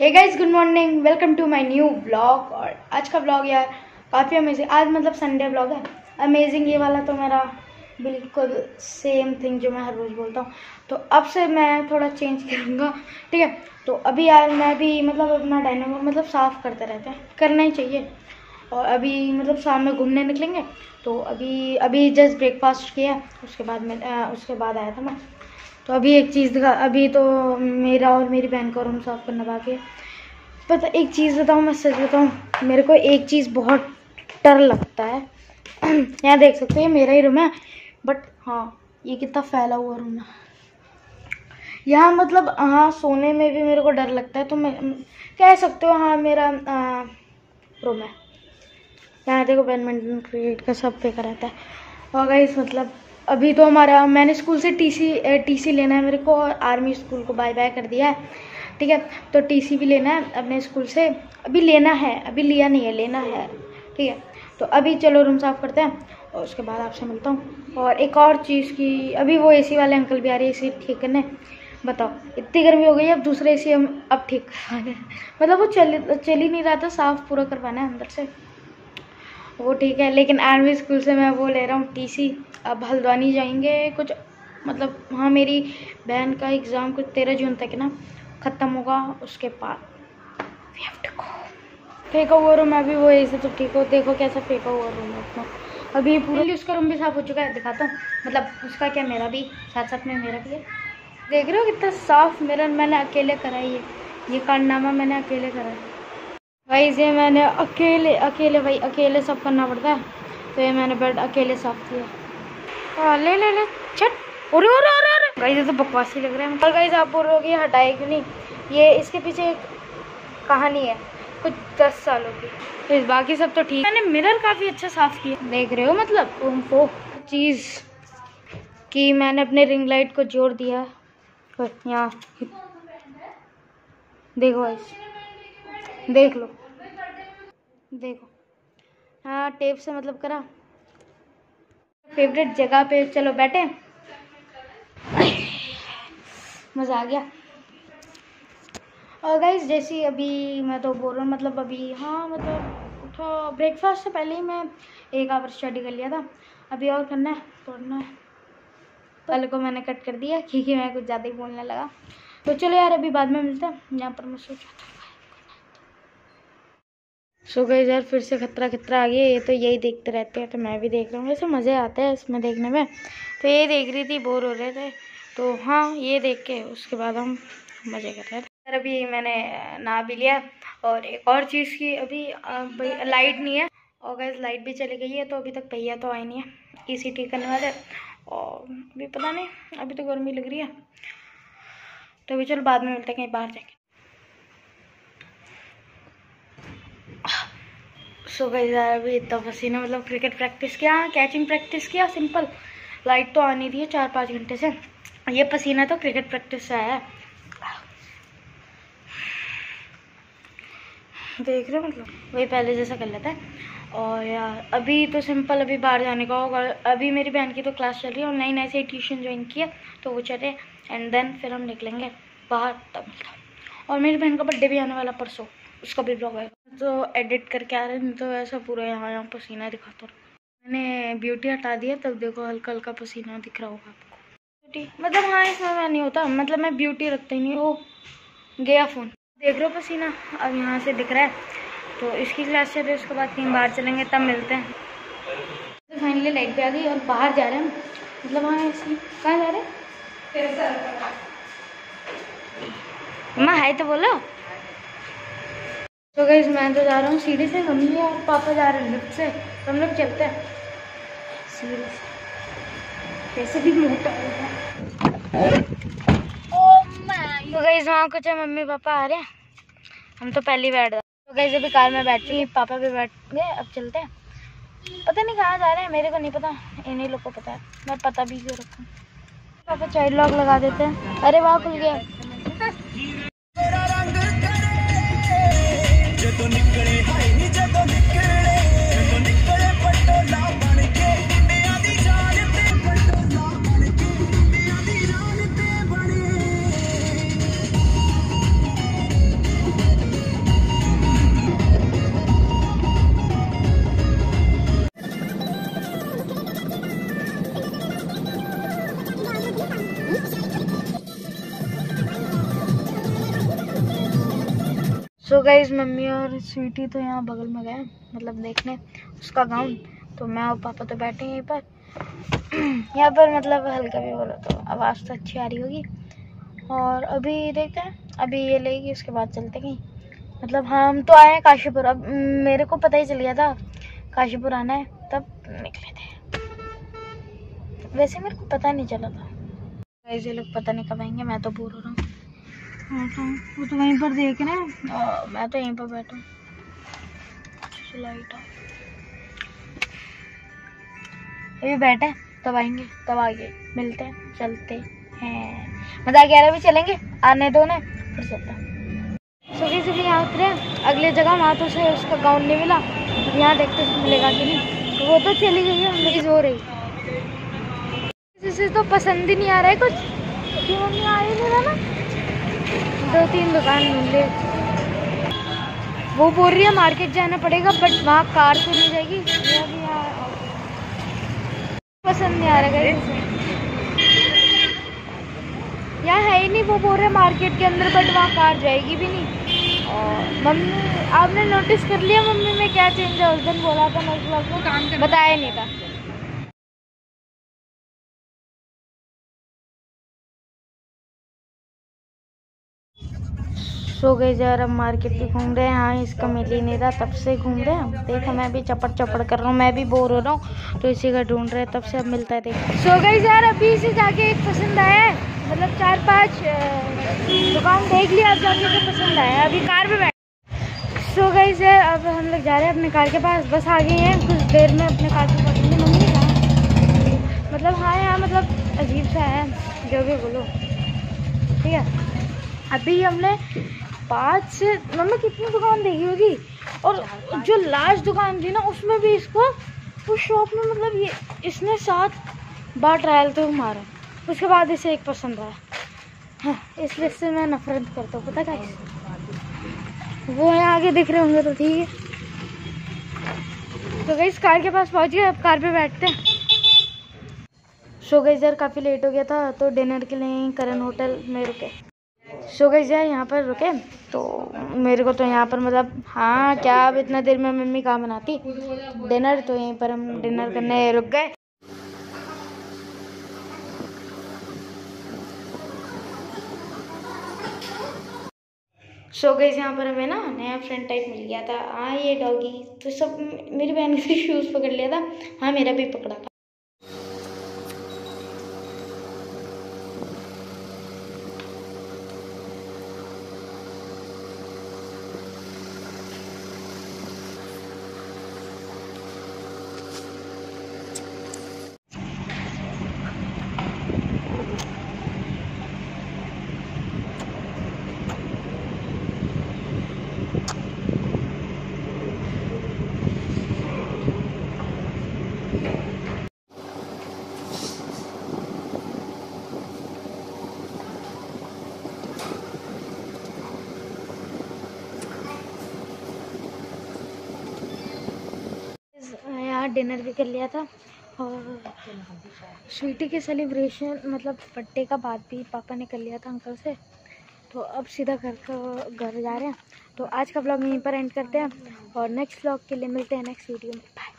Hey guys good morning welcome to my new blog और आज का ब्लॉग यार काफ़ी अमेजिंग आज मतलब संडे ब्लॉग है। अमेजिंग ये वाला तो मेरा बिल्कुल सेम थिंग जो मैं हर रोज़ बोलता हूँ। तो अब से मैं थोड़ा चेंज करूँगा। ठीक है? तो अभी यार मैं भी मतलब अपना डाइनिंग रूम मतलब साफ़ करते रहते हैं। करना ही चाहिए। और अभी मतलब शाम में घूमने निकलेंगे। तो अभी अभी जस्ट ब्रेकफास्ट किया। उसके बाद मैं उसके बाद आया था मैं। तो अभी एक चीज़ दिखा, अभी तो मेरा और मेरी बहन का रूम साफ़ करना बाकी है। पता, एक चीज़ बताऊँ, मैं सच बताऊँ, मेरे को एक चीज़ बहुत डर लगता है। यहाँ देख सकते हैं मेरा ही रूम है बट हाँ ये कितना फैला हुआ रूम है। यहाँ मतलब हाँ सोने में भी मेरे को डर लगता है तो मैं कह सकते हो हाँ मेरा रूम है। यहाँ देखो बैडमिंटन क्रिकेट का सब पे रहता है। और गाइस मतलब अभी तो हमारा, मैंने स्कूल से टीसी टीसी लेना है मेरे को और आर्मी स्कूल को बाय बाय कर दिया है। ठीक है तो टीसी भी लेना है अपने स्कूल से। अभी लेना है, अभी लिया नहीं है, लेना है। ठीक है तो अभी चलो रूम साफ़ करते हैं और उसके बाद आपसे मिलता हूँ। और एक और चीज़ की, अभी वो एसी वाले अंकल भी आ रहे हैं एसी ठीक करने। बताओ, इतनी गर्मी हो गई है, अब दूसरे एसी हम, अब ठीक करवाने मतलब वो चल चल ही नहीं रहा था, साफ़ पूरा करवाना है अंदर से। वो ठीक है, लेकिन आर्मी स्कूल से मैं वो ले रहा हूँ टीसी अब हल्द्वानी जाएँगे, कुछ मतलब हाँ मेरी बहन का एग्ज़ाम कुछ तेरह जून तक ना, ख़त्म होगा, उसके बाद फेंका हुआ रूम अभी वो ऐसे तो ठीक हो, देखो कैसा फेंका हुआ रूम है अपना। अभी पूरा उसका रूम भी साफ़ हो चुका है, दिखाता हूँ। मतलब उसका क्या, मेरा भी साथ साथ में मेरा भी है। देख रहे हो कितना साफ़ मेरा मैंने अकेले करा है ये। ये कारनामा मैंने अकेले करा है। भाई ये मैंने अकेले अकेले भाई, अकेले सब करना पड़ता है। तो ये मैंने बेड अकेले साफ़ किया। हाँ ले ले ले, छट। अरे अरे अरे अरे गाइस ये तो बकवासी लग रहा है। और गाइस आप बोल रहे हो हटाए क्यों नहीं? ये इसके पीछे एक कहानी है, कुछ दस सालों की। तो इस बाकी सब तो ठीक। मैंने मिरर काफ़ी अच्छा साफ़ किया। देख रहे हो मतलब? उनको चीज़ कि मैंने अपने रिंग लाइट को जोड़ दिया। यहाँ, देखो गाइस देख लो। देखो। हाँ टेप से मतलब करा। फेवरेट जगह पे चलो बैठे। मज़ा आ गया। और गाइस जैसे अभी मैं तो बोल रहा हूँ मतलब अभी हाँ मतलब उठा। ब्रेकफास्ट से पहले ही मैं एक आवर स्टडी कर लिया था। अभी और करना है पढ़ना है। पहले को मैंने कट कर दिया, क्योंकि मैं कुछ ज़्यादा ही बोलने लगा। तो चलो यार, अभी बाद में मिलता है। यहाँ पर मैं सोचा सो गई यार, फिर से खतरा खतरा आ गया। ये तो यही देखते रहते हैं तो मैं भी देख रहा हूँ। वैसे मज़े आते हैं इसमें देखने में। तो ये देख रही थी, बोर हो रहे थे। तो हाँ ये देख के, उसके बाद हम मज़े कर रहे थे। अभी मैंने ना भी लिया। और एक और चीज़ की, अभी लाइट नहीं है। और गैस, लाइट भी चली गई है तो अभी तक भैया तो आए नहीं है। ई ठीक करने वाले। और अभी पता नहीं, अभी तो गर्मी लग रही है। तो अभी चलो, बाद में मिलते हैं, कहीं बाहर जाके। सो गई अभी इतना पसीना मतलब क्रिकेट प्रैक्टिस किया कैचिंग प्रैक्टिस किया सिंपल लाइट तो आनी थी चार पाँच घंटे से। ये पसीना तो क्रिकेट प्रैक्टिस से आया। देख रहे हो मतलब? वही पहले जैसा कर लेता है। और यार, अभी तो सिंपल अभी बाहर जाने का होगा। अभी मेरी बहन की तो क्लास चल रही है ऑनलाइन ऐसे ही ट्यूशन ज्वाइन किया तो वो चले। एंड देन फिर हम निकलेंगे बाहर तब। मिलता और मेरी बहन का बर्थडे भी आने वाला परसों। उसका भी ब्लॉग आएगा तो एडिट करके आ रहे हैं तो ऐसा पूरा यहाँ यहाँ पसीना दिखाता हूँ। मैंने ब्यूटी हटा दिया तब देखो हल्का हल्का पसीना दिख रहा होगा आपको। ब्यूटी मतलब हाँ इसमें मैं नहीं होता मतलब मैं ब्यूटी रखता ही नहीं वो गया फ़ोन देख रहे हो पसीना? अब यहाँ से दिख रहा है। तो इसकी क्लास चल रही है उसके बाद कहीं बाहर चलेंगे तब मिलते हैं। तो फाइनली लाइट पे आ गई और बाहर जा रहे हैं मतलब हाँ ऐसे कहाँ जा रहे हैं? माँ हाय तो बोलो। गई, मैं तो जा रहा हूँ सीढ़ी से, मम्मी और पापा जा रहे हैं लिफ्ट से। हम लोग चलते हैं। सीढ़ी से। कैसे भी मोटा तो गई, वहाँ कुछ है, मम्मी पापा आ रहे हैं। हम तो पहली बैठ गए। तो गई अभी कार में बैठ बैठी पापा भी बैठ गए, अब चलते हैं। पता नहीं कहाँ जा रहे हैं, मेरे को नहीं पता। इन्हीं लोग को पता है। मैं पता भी क्यों रखूँ? पापा चाइल्ड लॉक लगा देते हैं। अरे, वाह खुल गया। निकले सो गई मम्मी और स्वीटी तो यहाँ बगल में गए मतलब देखने उसका गाउन तो मैं और पापा तो बैठे हैं यहीं पर। यहाँ पर मतलब हल्का भी बोला तो आवाज़ तो अच्छी आ रही होगी। और अभी देखते हैं अभी ये लेगी उसके बाद चलते कहीं। मतलब हम तो आए हैं काशीपुर। अब मेरे को पता ही चल गया था काशीपुर आना है तब निकले थे। वैसे मेरे को पता नहीं चला था। ऐसे लोग पता नहीं कब आएँगे मैं तो बोर हो रहा हूँ हाँ, तो वो तो वहीं पर देख रहे हैं। मैं तो यहीं पर बैठा हूँ। लाइट अभी बैठे तब आएँगे, तब आगे मिलते हैं, चलते हैं। मतलब ग्यारह भी चलेंगे? आने दो ने, फिर चलते हैं। सुबह सुबह यहाँ उतरे अगले जगह वहाँ तो उसे उसका गाउन नहीं मिला। यहाँ देखते मिलेगा कि नहीं। वो तो चली गई है, मेरी हो रही। इसे तो पसंद ही नहीं आ रहा है कुछ। मम्मी आ ही रहा ना? दो तीन दुकान मिल। वो बोल रही है मार्केट जाना पड़ेगा बट वहाँ कार तो नहीं जाएगी। पसंद नहीं आ रहा यहाँ है ही नहीं वो बोल रहे मार्केट के अंदर बट वहाँ कार जाएगी भी नहीं। और मम्मी आपने नोटिस कर लिया मम्मी में क्या चेंज है? उस दिन बोला था मैं उस वक्त बताया नहीं था। सो गए अब मार्केट भी घूम रहे हैं। हाँ इसका मिल ही नहीं रहा, तब से घूम रहे हैं। देखो, मैं भी चपड़ चपड़ कर रहा हूँ, मैं भी बोर हो रहा हूँ तो इसी का ढूंढ रहे हैं, तब से अब मिलता है देखो। सो गई यार, अभी से जाके एक पसंद आया है मतलब चार पाँच दुकान देख लिया, अब जाके तो पसंद आया अभी कार में बैठ सो गई यार, अब हम लोग जा रहे हैं अपने कार के पास, बस आ गए हैं, कुछ देर में अपने कार के पास मम्मी ने कहा मतलब हाँ यहाँ मतलब अजीब सा है, जो भी बोलो। ठीक है? अभी हमने पाँच से मम्मी कितनी दुकान देखी होगी? और जो लास्ट दुकान थी ना, उसमें भी इसको, उस शॉप में मतलब ये, इसने सात बार ट्रायल तो मारा। उसके बाद इसे एक पसंद आया। हाँ इसलिए से मैं नफरत करता हूँ, पता क्या वो है, आगे दिख रहे होंगे तो ठीक है। तो गई कार के पास पहुँच गए, अब कार पे बैठते हैं। सो गई यार काफ़ी लेट हो गया था तो डिनर के लिए करण होटल में रुके। सो गई जाए यहाँ पर रुके। तो मेरे को तो यहाँ पर मतलब हाँ क्या अब इतना देर में मम्मी कहाँ बनाती? डिनर तो यहीं पर हम डिनर करने रुक गए। सो गई यहाँ पर हमें ना नया फ्रेंड टाइप मिल गया था। हाँ ये डॉगी तो सब, मेरी बहन ने शूज़ पकड़ लिया था। हाँ मेरा भी पकड़ा था। डिनर भी कर लिया था और स्वीटी के सेलिब्रेशन मतलब बर्थडे का बात भी पापा ने कर लिया था अंकल से। तो अब सीधा घर का, घर जा रहे हैं। तो आज का ब्लॉग यहीं पर एंड करते हैं और नेक्स्ट ब्लॉग के लिए मिलते हैं नेक्स्ट वीडियो में। बाय